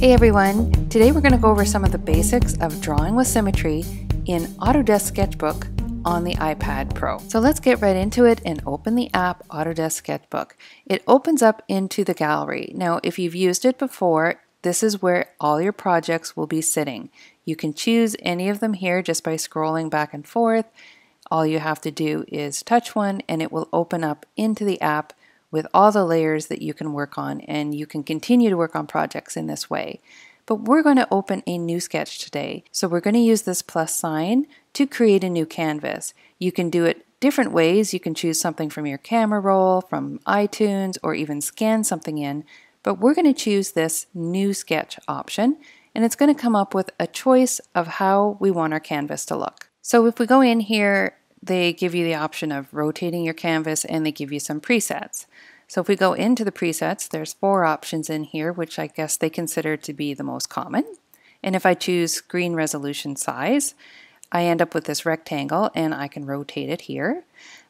Hey everyone! Today we're going to go over some of the basics of drawing with symmetry in Autodesk Sketchbook on the iPad Pro. So let's get right into it and open the app Autodesk Sketchbook. It opens up into the gallery. Now if you've used it before, this is where all your projects will be sitting. You can choose any of them here just by scrolling back and forth. All you have to do is touch one and it will open up into the app with all the layers that you can work on and you can continue to work on projects in this way. But we're going to open a new sketch today. So we're going to use this plus sign to create a new canvas. You can do it different ways. You can choose something from your camera roll, from iTunes, or even scan something in. But we're going to choose this new sketch option and it's going to come up with a choice of how we want our canvas to look. So if we go in here they give you the option of rotating your canvas and they give you some presets. So if we go into the presets, there's four options in here, which I guess they consider to be the most common. And if I choose screen resolution size, I end up with this rectangle and I can rotate it here.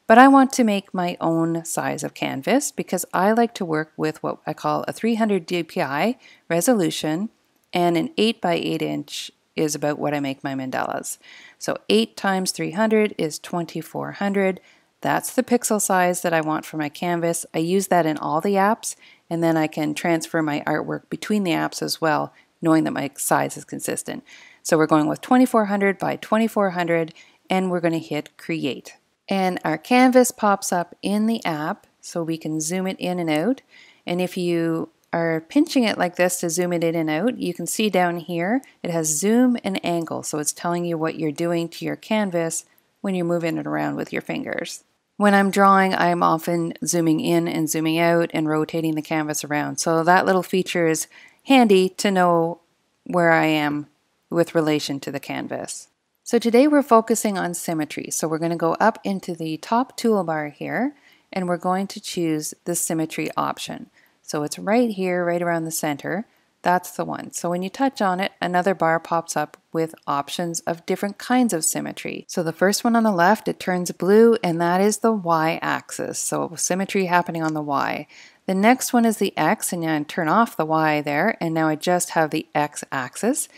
But I want to make my own size of canvas because I like to work with what I call a 300 dpi resolution and an 8 by 8 inch is about what I make my mandalas. So 8 times 300 is 2400. That's the pixel size that I want for my canvas. I use that in all the apps and then I can transfer my artwork between the apps as well, knowing that my size is consistent. So we're going with 2400 by 2400 and we're going to hit create. And our canvas pops up in the app so we can zoom it in and out. And if you are pinching it like this to zoom it in and out, you can see down here it has zoom and angle, so it's telling you what you're doing to your canvas when you're moving it around with your fingers. When I'm drawing, I'm often zooming in and zooming out and rotating the canvas around, so that little feature is handy to know where I am with relation to the canvas. So today we're focusing on symmetry, so we're going to go up into the top toolbar here and we're going to choose the symmetry option. So it's right here, right around the center. That's the one. So when you touch on it, another bar pops up with options of different kinds of symmetry. So the first one on the left, it turns blue, and that is the y-axis. So symmetry happening on the y. The next one is the x, and I turn off the y there, and now I just have the x-axis.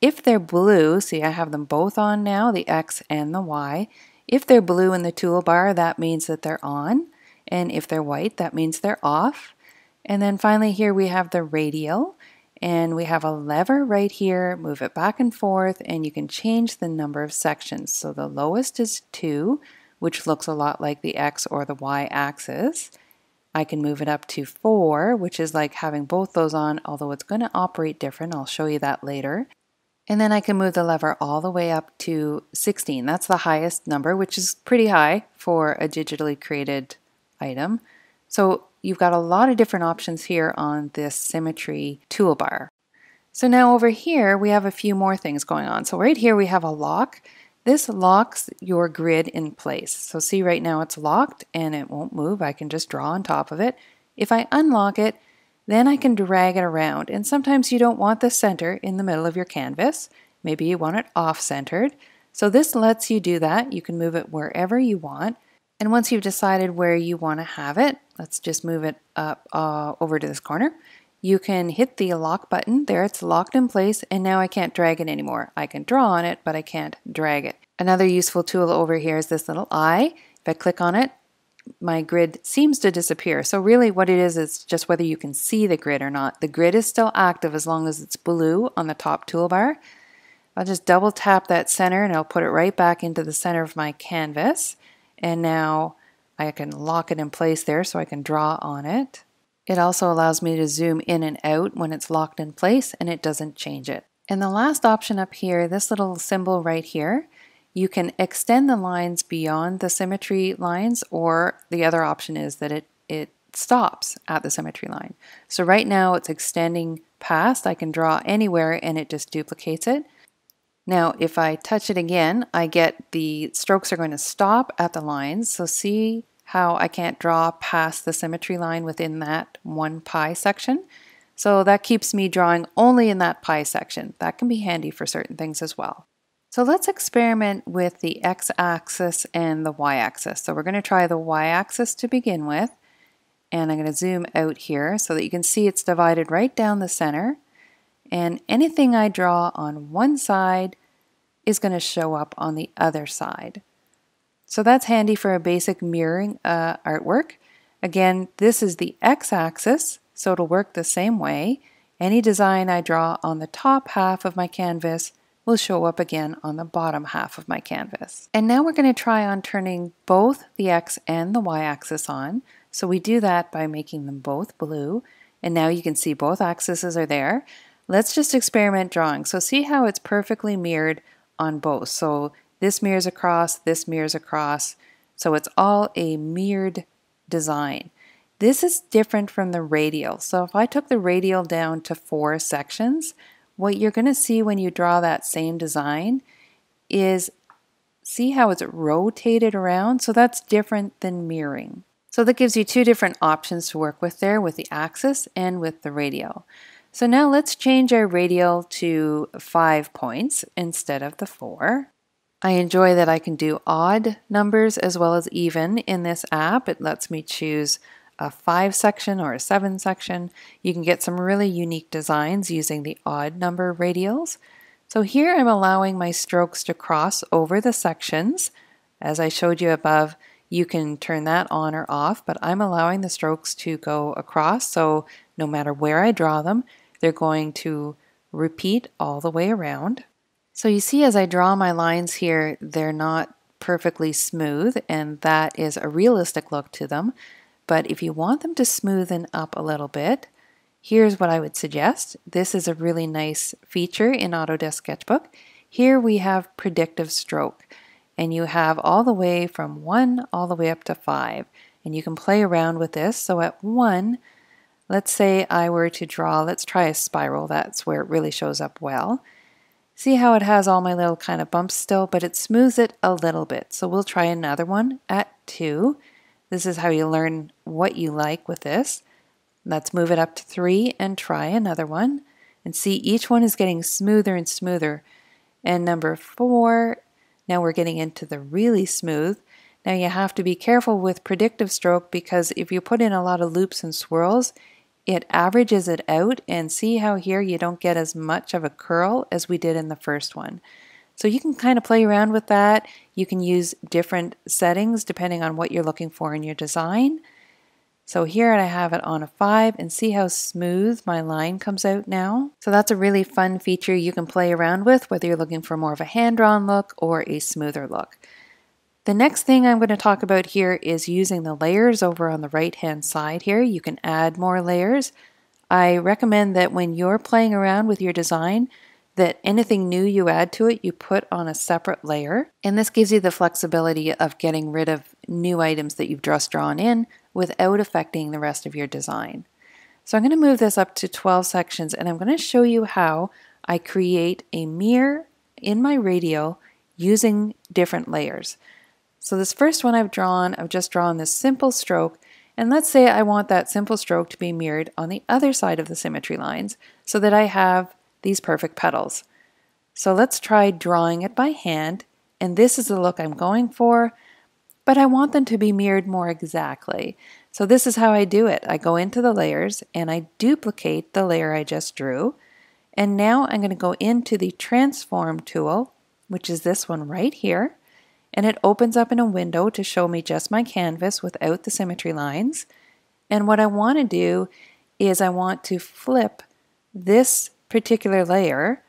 If they're blue, see I have them both on now, the x and the y. If they're blue in the toolbar, that means that they're on. And if they're white, that means they're off. And then finally here we have the radial and we have a lever right here, move it back and forth and you can change the number of sections. So the lowest is 2, which looks a lot like the x or the y axis. I can move it up to 4, which is like having both those on, although it's going to operate different. I'll show you that later. And then I can move the lever all the way up to 16. That's the highest number, which is pretty high for a digitally created item. So you've got a lot of different options here on this symmetry toolbar. So now over here, we have a few more things going on. So right here, we have a lock. This locks your grid in place. So see right now it's locked and it won't move. I can just draw on top of it. If I unlock it, then I can drag it around. And sometimes you don't want the center in the middle of your canvas. Maybe you want it off-centered. So this lets you do that. You can move it wherever you want. And once you've decided where you want to have it, let's just move it up uh, over to this corner. You can hit the lock button. There it's locked in place and now I can't drag it anymore. I can draw on it, but I can't drag it. Another useful tool over here is this little eye. If I click on it, my grid seems to disappear. So really what it is is just whether you can see the grid or not. The grid is still active as long as it's blue on the top toolbar. I'll just double tap that center and I'll put it right back into the center of my canvas. And now I can lock it in place there so I can draw on it. It also allows me to zoom in and out when it's locked in place and it doesn't change it. And the last option up here, this little symbol right here, you can extend the lines beyond the symmetry lines or the other option is that it, it stops at the symmetry line. So right now it's extending past, I can draw anywhere and it just duplicates it. Now, if I touch it again, I get the strokes are going to stop at the lines. So see how I can't draw past the symmetry line within that one pie section. So that keeps me drawing only in that pie section. That can be handy for certain things as well. So let's experiment with the x-axis and the y-axis. So we're going to try the y-axis to begin with. And I'm going to zoom out here so that you can see it's divided right down the center and anything I draw on one side is going to show up on the other side. So that's handy for a basic mirroring uh, artwork. Again, this is the x-axis, so it'll work the same way. Any design I draw on the top half of my canvas will show up again on the bottom half of my canvas. And now we're going to try on turning both the x and the y-axis on. So we do that by making them both blue. And now you can see both axes are there. Let's just experiment drawing. So see how it's perfectly mirrored on both. So this mirrors across, this mirrors across. So it's all a mirrored design. This is different from the radial. So if I took the radial down to four sections, what you're going to see when you draw that same design is see how it's rotated around? So that's different than mirroring. So that gives you two different options to work with there with the axis and with the radial. So now let's change our radial to five points instead of the four. I enjoy that I can do odd numbers as well as even in this app. It lets me choose a five section or a seven section. You can get some really unique designs using the odd number radials. So here I'm allowing my strokes to cross over the sections. As I showed you above, you can turn that on or off, but I'm allowing the strokes to go across. So no matter where I draw them, they're going to repeat all the way around. So you see as I draw my lines here, they're not perfectly smooth, and that is a realistic look to them. But if you want them to smoothen up a little bit, here's what I would suggest. This is a really nice feature in Autodesk Sketchbook. Here we have predictive stroke, and you have all the way from 1 all the way up to 5. And you can play around with this. So at 1, let's say I were to draw, let's try a spiral, that's where it really shows up well. See how it has all my little kind of bumps still, but it smooths it a little bit. So we'll try another one at 2. This is how you learn what you like with this. Let's move it up to three and try another one. And see, each one is getting smoother and smoother. And number four, now we're getting into the really smooth. Now you have to be careful with predictive stroke because if you put in a lot of loops and swirls, it averages it out and see how here you don't get as much of a curl as we did in the first one. So you can kind of play around with that. You can use different settings depending on what you're looking for in your design. So here I have it on a 5 and see how smooth my line comes out now. So that's a really fun feature you can play around with whether you're looking for more of a hand-drawn look or a smoother look. The next thing I'm going to talk about here is using the layers over on the right hand side here. You can add more layers. I recommend that when you're playing around with your design, that anything new you add to it, you put on a separate layer. And this gives you the flexibility of getting rid of new items that you've just drawn in without affecting the rest of your design. So I'm going to move this up to 12 sections and I'm going to show you how I create a mirror in my radial using different layers. So this first one I've drawn, I've just drawn this simple stroke and let's say I want that simple stroke to be mirrored on the other side of the symmetry lines so that I have these perfect petals. So let's try drawing it by hand, and this is the look I'm going for, but I want them to be mirrored more exactly. So this is how I do it. I go into the layers and I duplicate the layer I just drew, and now I'm going to go into the transform tool, which is this one right here, and it opens up in a window to show me just my canvas without the symmetry lines. And what I want to do is I want to flip this particular layer,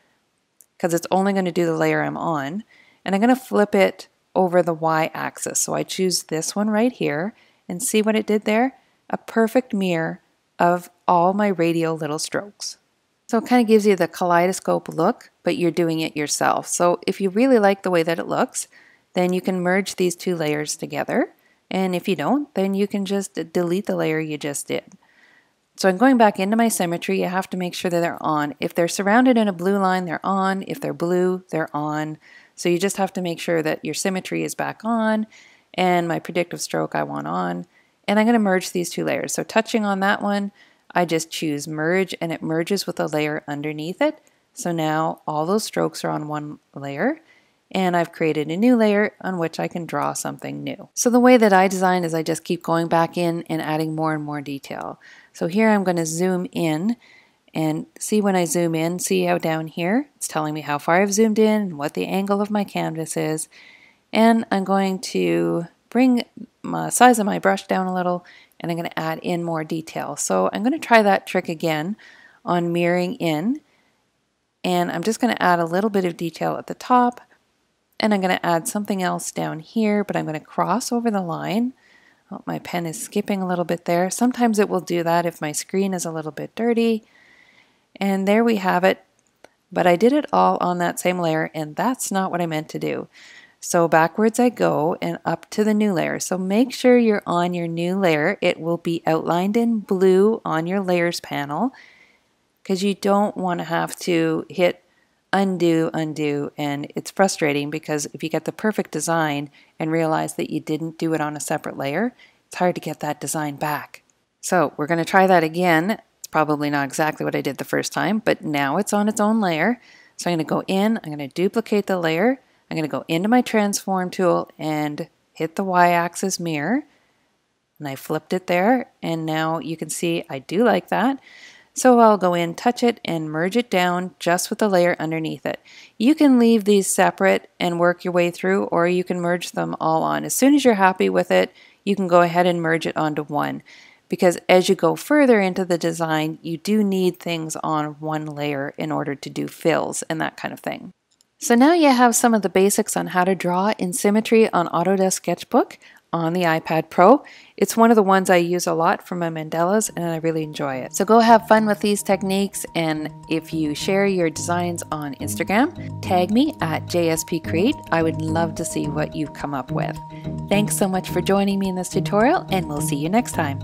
because it's only going to do the layer I'm on, and I'm going to flip it over the y-axis. So I choose this one right here, and see what it did there? A perfect mirror of all my radial little strokes. So it kind of gives you the kaleidoscope look, but you're doing it yourself. So if you really like the way that it looks, then you can merge these two layers together. And if you don't, then you can just delete the layer you just did. So I'm going back into my symmetry. You have to make sure that they're on. If they're surrounded in a blue line, they're on. If they're blue, they're on. So you just have to make sure that your symmetry is back on and my predictive stroke I want on. And I'm going to merge these two layers. So touching on that one, I just choose merge and it merges with a layer underneath it. So now all those strokes are on one layer and I've created a new layer on which I can draw something new. So the way that I design is I just keep going back in and adding more and more detail. So here I'm going to zoom in And see when I zoom in, see how down here it's telling me how far I've zoomed in and what the angle of my canvas is. And I'm going to bring my size of my brush down a little and I'm going to add in more detail. So I'm going to try that trick again on mirroring in and I'm just going to add a little bit of detail at the top and I'm going to add something else down here but I'm going to cross over the line. Oh, my pen is skipping a little bit there. Sometimes it will do that if my screen is a little bit dirty. And there we have it. But I did it all on that same layer and that's not what I meant to do. So backwards I go and up to the new layer. So make sure you're on your new layer. It will be outlined in blue on your layers panel because you don't want to have to hit undo, undo, and it's frustrating because if you get the perfect design and realize that you didn't do it on a separate layer, it's hard to get that design back. So we're going to try that again. It's probably not exactly what I did the first time, but now it's on its own layer. So I'm going to go in, I'm going to duplicate the layer, I'm going to go into my transform tool and hit the y-axis mirror. And I flipped it there. And now you can see I do like that. So I'll go in, touch it, and merge it down just with the layer underneath it. You can leave these separate and work your way through, or you can merge them all on. As soon as you're happy with it, you can go ahead and merge it onto one. Because as you go further into the design, you do need things on one layer in order to do fills and that kind of thing. So now you have some of the basics on how to draw in symmetry on Autodesk Sketchbook on the iPad Pro. It's one of the ones I use a lot for my mandalas and I really enjoy it. So go have fun with these techniques and if you share your designs on Instagram, tag me at JSP Create. I would love to see what you've come up with. Thanks so much for joining me in this tutorial and we'll see you next time.